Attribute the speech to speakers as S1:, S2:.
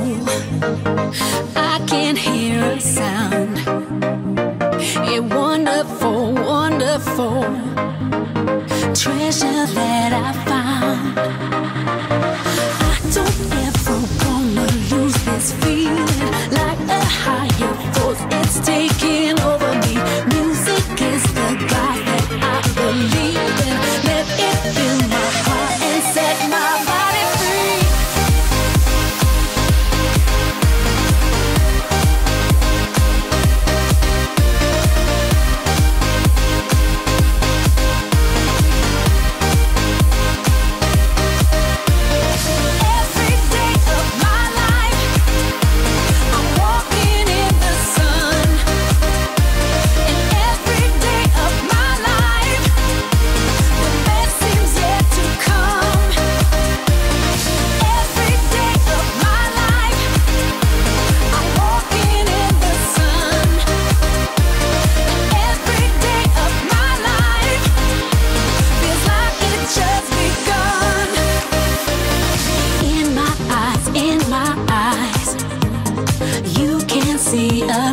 S1: I can't hear a sound. A wonderful, wonderful treasure that I found. I don't ever wanna lose this feeling like a higher force. It's taking over. me.